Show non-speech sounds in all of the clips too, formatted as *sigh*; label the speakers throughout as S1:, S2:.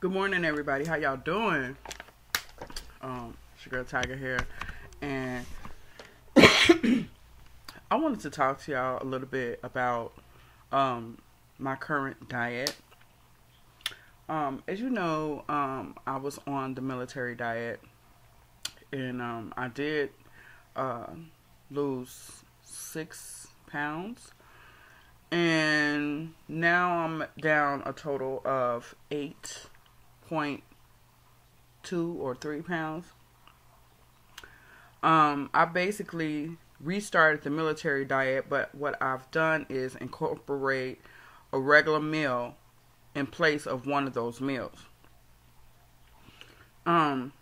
S1: Good morning, everybody. How y'all doing? Um, it's your girl TyGrr here, and *coughs* I wanted to talk to y'all a little bit about um my current diet. Um, as you know, um, I was on the military diet, and um, I did uh, lose six pounds, and now I'm down a total of eight point two or three pounds. Um, I basically restarted the military diet, but what I've done is incorporate a regular meal in place of one of those meals. Um,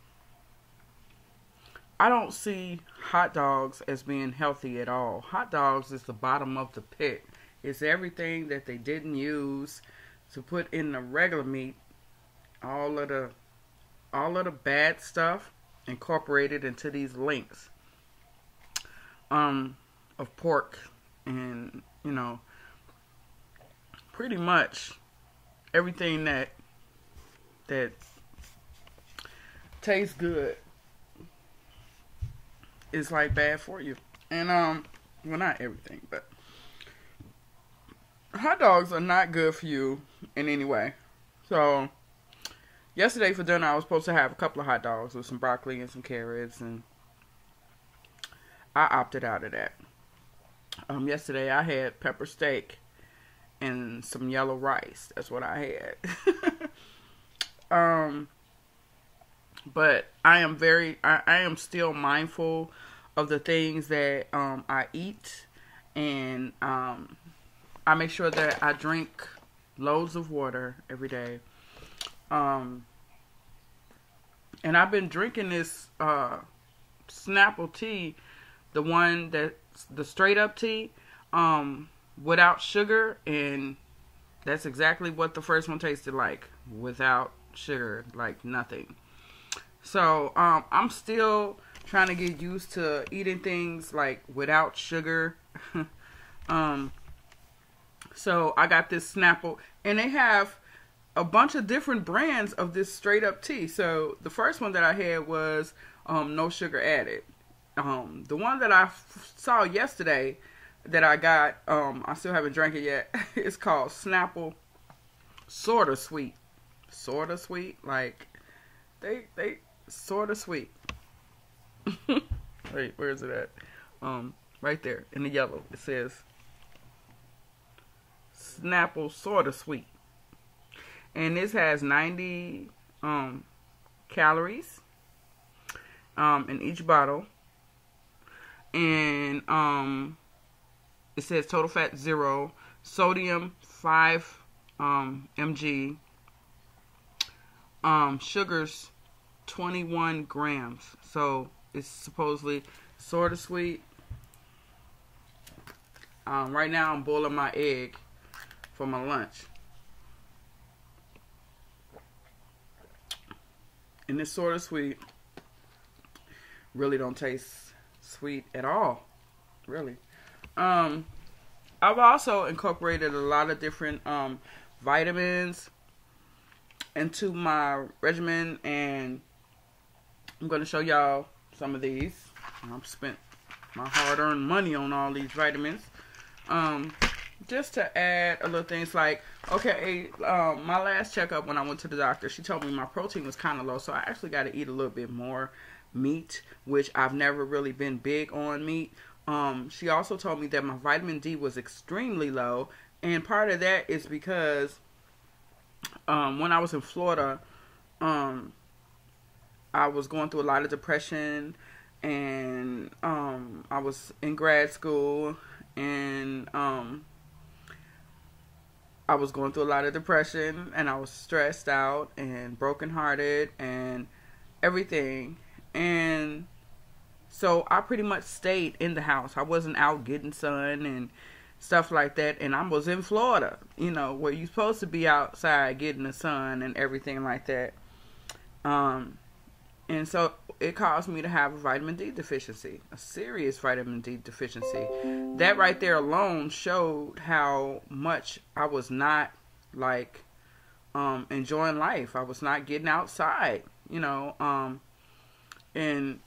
S1: I don't see hot dogs as being healthy at all. Hot dogs is the bottom of the pit. It's everything that they didn't use to put in the regular meat. All of the all of the bad stuff incorporated into these links um of pork and you know pretty much everything that that tastes good is like bad for you. And um well not everything, but hot dogs are not good for you in any way. So yesterday for dinner I was supposed to have a couple of hot dogs with some broccoli and some carrots and I opted out of that. Um yesterday I had pepper steak and some yellow rice. That's what I had. *laughs* um, but I am very, I, I, am still mindful of the things that um, I eat, and um, I make sure that I drink loads of water every day. Um, and I've been drinking this uh, Snapple tea, the one that's the straight up tea. Um, without sugar, and that's exactly what the first one tasted like without sugar, like nothing. So um, I'm still trying to get used to eating things like without sugar. *laughs* um, so I got this Snapple, and they have a bunch of different brands of this straight up tea. So the first one that I had was um, no sugar added. Um, the one that I f- saw yesterday that I got. Um, I still haven't drank it yet. *laughs* it's called Snapple. Sorta sweet, sorta sweet. Like they they sorta sweet. *laughs* Wait, where is it at? Um, right there in the yellow. It says Snapple sorta sweet, and this has ninety um calories um in each bottle, and um it says total fat zero, sodium five um, mg, um, sugars 21 grams. So it's supposedly sort of sweet. Um, right now I'm boiling my egg for my lunch. And it's sort of sweet. Really don't taste sweet at all. Really. Um, I've also incorporated a lot of different um, vitamins into my regimen, and I'm going to show y'all some of these. I've spent my hard-earned money on all these vitamins. Um, just to add a little things like, okay, um, my last checkup when I went to the doctor, she told me my protein was kind of low, so I actually got to eat a little bit more meat, which I've never really been big on meat. Um, she also told me that my vitamin D was extremely low, and part of that is because um, when I was in Florida, um, I was going through a lot of depression, and um, I was in grad school, and um, I was going through a lot of depression, and I was stressed out and brokenhearted and everything, and so I pretty much stayed in the house. I wasn't out getting sun and stuff like that. And I was in Florida, you know, where you're supposed to be outside getting the sun and everything like that. Um, and so it caused me to have a vitamin D deficiency, a serious vitamin D deficiency. That right there alone showed how much I was not like um, enjoying life. I was not getting outside, you know, um, and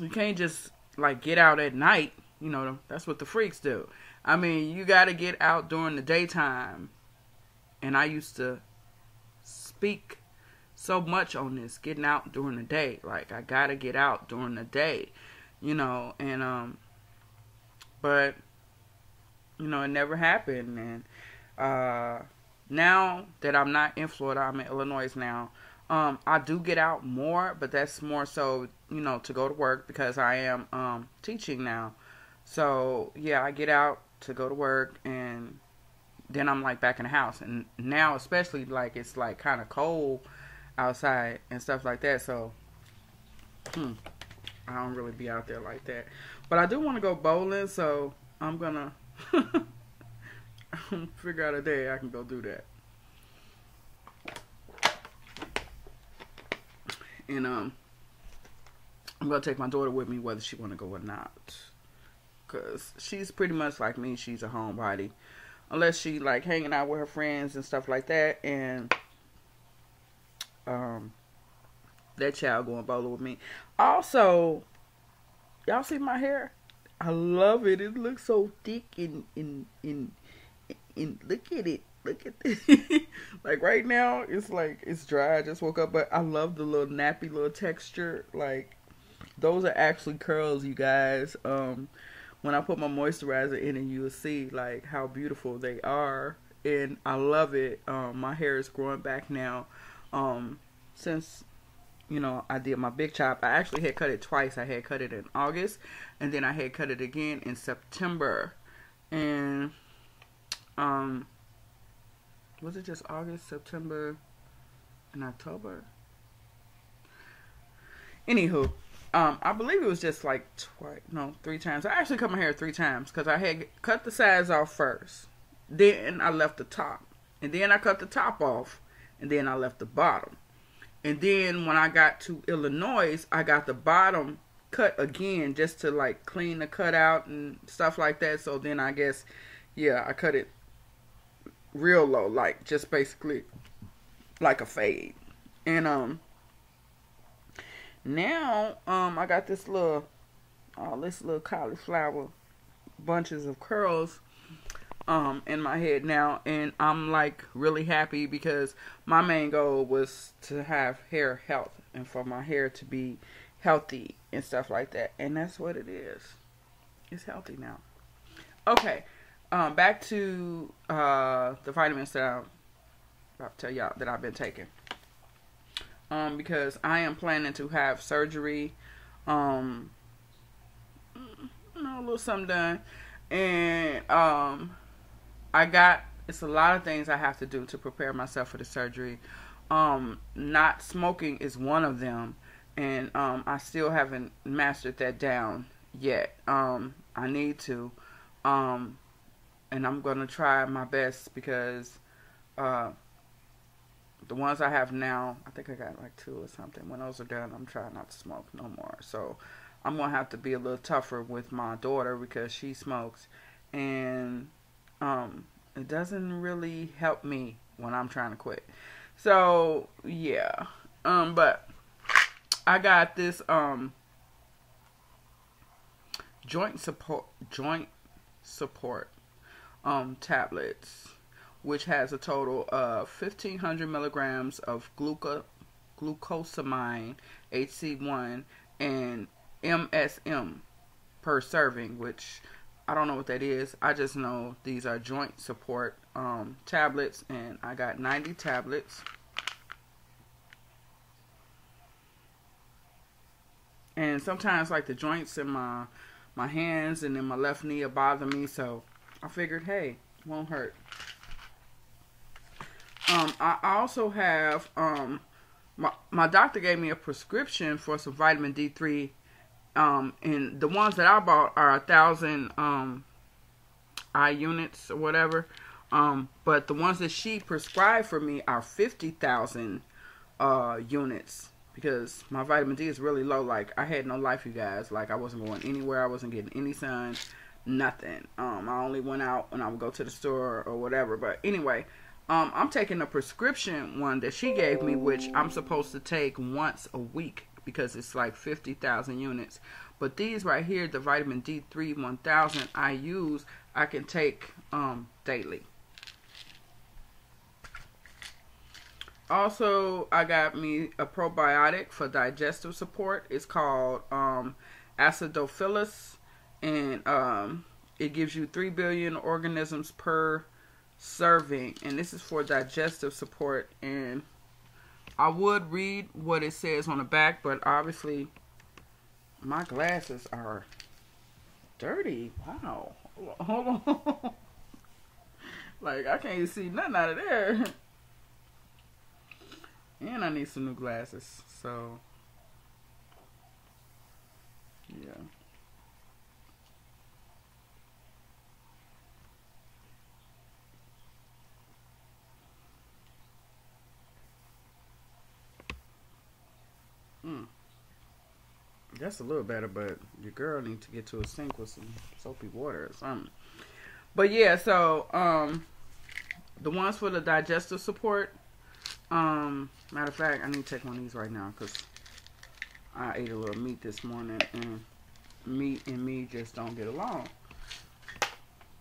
S1: you can't just like get out at night. You know, that's what the freaks do. I mean, you got to get out during the daytime. And I used to speak so much on this, getting out during the day. Like, I got to get out during the day, you know, and, um, but, you know, it never happened. And, uh, now that I'm not in Florida, I'm in Illinois now. Um, I do get out more, but that's more so, you know, to go to work because I am um, teaching now. So yeah, I get out to go to work and then I'm like back in the house. And now, especially like it's like kind of cold outside and stuff like that. So hmm, I don't really be out there like that. But I do want to go bowling, so I'm gonna *laughs* figure out a day I can go do that. and um, I'm gonna take my daughter with me whether she want to go or not, cause she's pretty much like me. She's a homebody, unless she like hanging out with her friends and stuff like that, and um, that child going bowling with me. Also, y'all see my hair? I love it. It looks so thick and and and, and look at it look at this. *laughs* like right now, it's like it's dry. I just woke up, but I love the little nappy little texture. Like those are actually curls, you guys. Um, when I put my moisturizer in, and you'll see like how beautiful they are, and I love it. Um, my hair is growing back now. Um, since you know, I did my big chop. I actually had cut it twice. I had cut it in August, and then I had cut it again in September. And um, was it just August, September, and October? Anywho, um, I believe it was just like twice, no, three times. I actually cut my hair three times because I had cut the sides off first, then I left the top, and then I cut the top off, and then I left the bottom, and then when I got to Illinois, I got the bottom cut again just to like clean the cut out and stuff like that. So then I guess, yeah, I cut it real low, like just basically like a fade. And um now um I got this little all this little cauliflower bunches of curls um in my head now and I'm like really happy because my main goal was to have hair health and for my hair to be healthy and stuff like that. And that's what it is. It's healthy now. Okay um, back to uh, the vitamins that I'm about to tell y'all that I've been taking. Um, because I am planning to have surgery, um, you know, a little something done, and um, I got it's a lot of things I have to do to prepare myself for the surgery. Um, not smoking is one of them, and um, I still haven't mastered that down yet. Um, I need to. Um, and I'm gonna try my best because uh, the ones I have now, I think I got like two or something. When those are done, I'm trying not to smoke no more. So I'm gonna have to be a little tougher with my daughter because she smokes, and um, it doesn't really help me when I'm trying to quit. So yeah, um, but I got this um joint support joint support um, tablets, which has a total of 1,500 milligrams of gluco- glucosamine HCl and MSM per serving, which I don't know what that is. I just know these are joint support um, tablets, and I got 90 tablets. And sometimes, like the joints in my my hands and in my left knee, bother me, so I figured, hey, won't hurt. Um, I also have um, my my doctor gave me a prescription for some vitamin D3. Um, and the ones that I bought are a thousand um eye units or whatever. Um, but the ones that she prescribed for me are fifty thousand uh units because my vitamin D is really low. Like I had no life, you guys. Like I wasn't going anywhere. I wasn't getting any sun nothing. Um, I only went out when I would go to the store or whatever. But anyway, Um, I'm taking a prescription one that she gave me, which I'm supposed to take once a week because it's like 50,000 units. But these right here, the vitamin D3 1000 IUs, I can take um, daily. Also, I got me a probiotic for digestive support. It's called um, Acidophilus, and um, it gives you 3 billion organisms per serving. And this is for digestive support. And I would read what it says on the back, but obviously my glasses are dirty. Wow. Hold *laughs* on. like, I can't see nothing out of there. And I need some new glasses. So, yeah. Mm. That's a little better, but your girl needs to get to a sink with some soapy water or something. But yeah, so um, the ones for the digestive support, um, matter of fact, I need to take one of these right now because I ate a little meat this morning and meat and me just don't get along.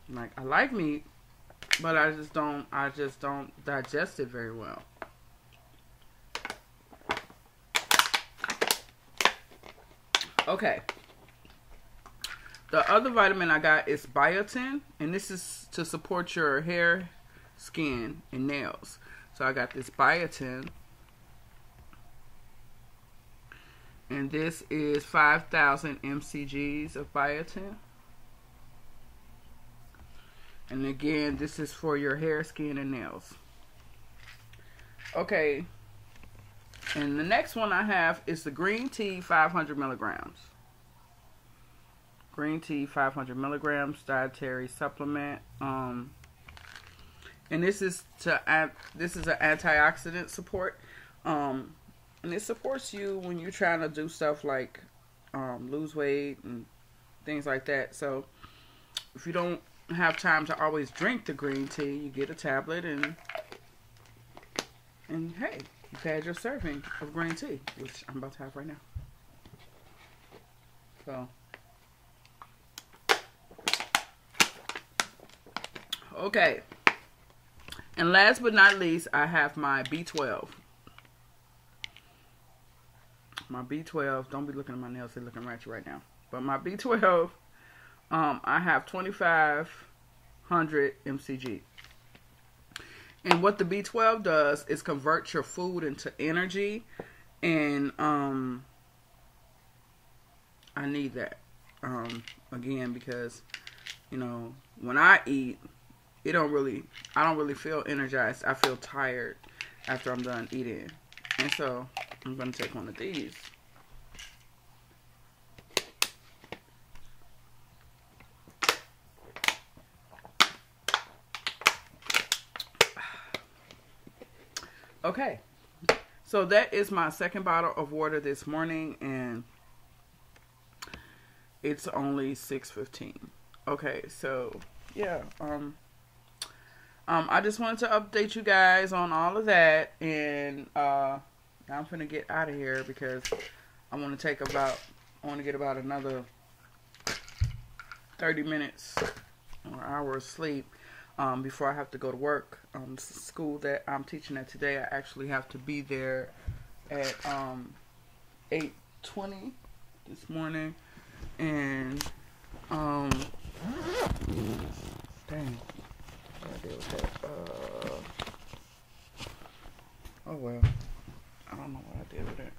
S1: Like I like meat, but I just don't. I just don't digest it very well. Okay. The other vitamin I got is biotin, and this is to support your hair, skin, and nails. So I got this biotin. And this is 5,000 mcgs of biotin. And again, this is for your hair, skin, and nails. Okay. And the next one I have is the green tea 500 milligrams. Green tea 500 milligrams dietary supplement. Um, and this is to add, this is an antioxidant support um and it supports you when you're trying to do stuff like um, lose weight and things like that so if you don't have time to always drink the green tea you get a tablet and and hey you've had your serving of green tea which i'm about to have right now so okay and last but not least, I have my B12. My B12, don't be looking at my nails, they're looking at you right now. But my B12, um, I have 2500 mcg. And what the B12 does is convert your food into energy. And um, I need that. Um, again, because, you know, when I eat, it don't really I don't really feel energized. I feel tired after I'm done eating. And so I'm gonna take one of these. Okay. So that is my second bottle of water this morning and it's only 6:15. Okay, so yeah, um um, I just wanted to update you guys on all of that, and uh, I'm gonna get out of here because I want to take about, I want to get about another 30 minutes or hour of sleep um, before I have to go to work. Um, school that I'm teaching at today, I actually have to be there at um, 8:20 this morning, and um, dang deal with that. Uh, oh well. I don't know what I did with it.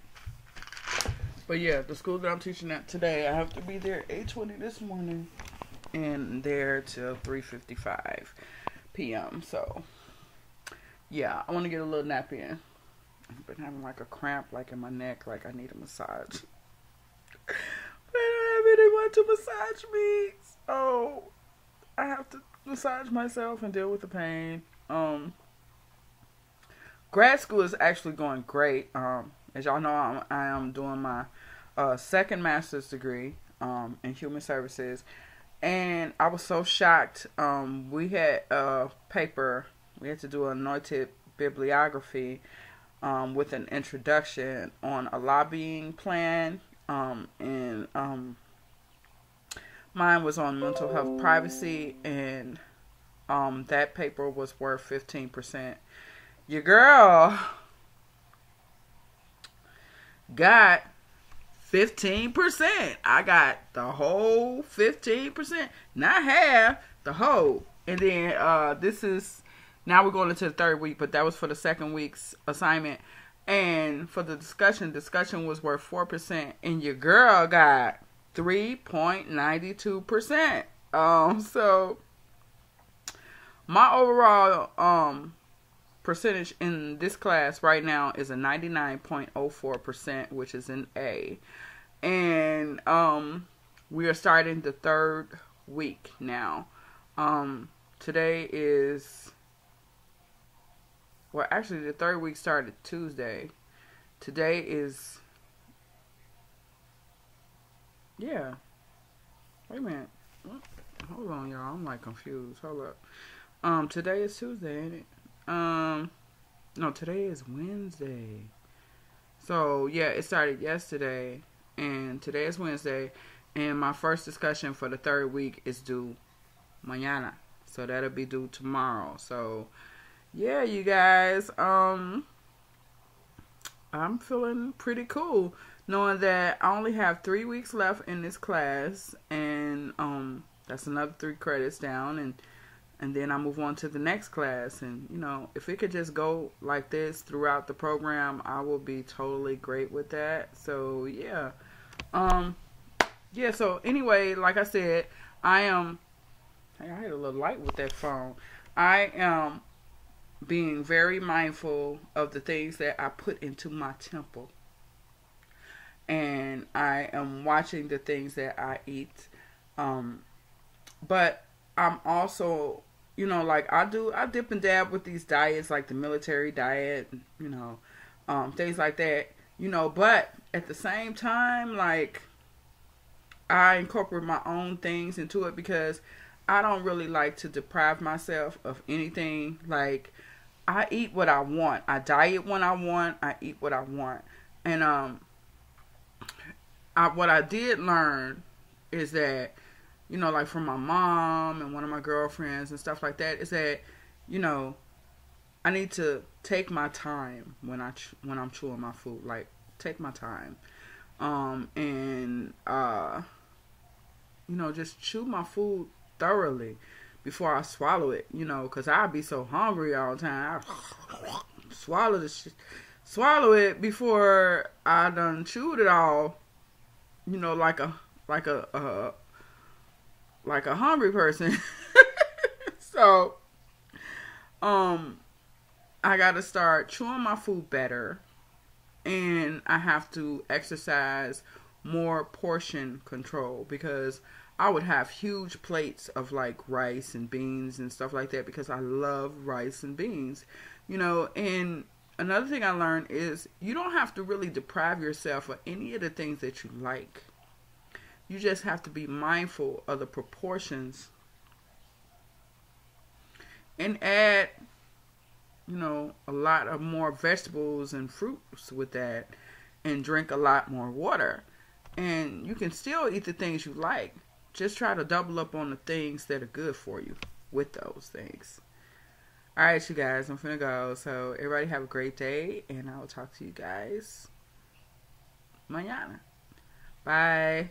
S1: But yeah, the school that I'm teaching at today, I have to be there 8:20 this morning and there till 3:55 p.m. So yeah, I want to get a little nap in. I've been having like a cramp, like in my neck, like I need a massage. *laughs* but I don't have anyone to massage me, so I have to massage myself and deal with the pain. Um, grad school is actually going great. Um, as y'all know, I'm, I am doing my uh, second master's degree um, in human services, and I was so shocked. Um, we had a paper we had to do an annotated bibliography um, with an introduction on a lobbying plan. Um, and um, mine was on mental health privacy, and um, that paper was worth 15%. Your girl got 15%. I got the whole 15%, not half, the whole. And then uh, this is now we're going into the third week, but that was for the second week's assignment. And for the discussion, discussion was worth 4%, and your girl got 3.92%. Um, so my overall um percentage in this class right now is a 99.04%, which is an A. And um we are starting the third week now. Um today is well, actually, the third week started Tuesday. Today is. Yeah. Wait a minute. Hold on, y'all. I'm like confused. Hold up. Um, today is Tuesday, ain't it? Um, no, today is Wednesday. So yeah, it started yesterday, and today is Wednesday, and my first discussion for the third week is due mañana. So that'll be due tomorrow. So yeah, you guys, um, I'm feeling pretty cool knowing that I only have three weeks left in this class, and um, that's another three credits down, and and then I move on to the next class. And you know, if it could just go like this throughout the program, I will be totally great with that. So yeah, um, yeah. So anyway, like I said, I am. I had a little light with that phone. I am being very mindful of the things that I put into my temple. And I am watching the things that I eat. Um, but I'm also, you know, like I do, I dip and dab with these diets, like the military diet, you know, um, things like that, you know, but at the same time, like, I incorporate my own things into it because I don't really like to deprive myself of anything. Like, I eat what I want. I diet when I want. I eat what I want. And um, I, what I did learn is that, you know, like from my mom and one of my girlfriends and stuff like that, is that, you know, I need to take my time when I when I'm chewing my food. Like take my time, um, and uh, you know, just chew my food thoroughly before I swallow it, you know, because I'd be so hungry all the time. I *laughs* swallow the shit, swallow it before I done chewed it all, you know, like a like a uh, like a hungry person. *laughs* so, um, I got to start chewing my food better, and I have to exercise more portion control because I would have huge plates of like rice and beans and stuff like that because I love rice and beans. You know, and another thing I learned is you don't have to really deprive yourself of any of the things that you like. You just have to be mindful of the proportions and add, you know, a lot of more vegetables and fruits with that and drink a lot more water. And you can still eat the things you like just try to double up on the things that are good for you with those things. All right, you guys, I'm finna go. So, everybody have a great day, and I will talk to you guys mañana. Bye.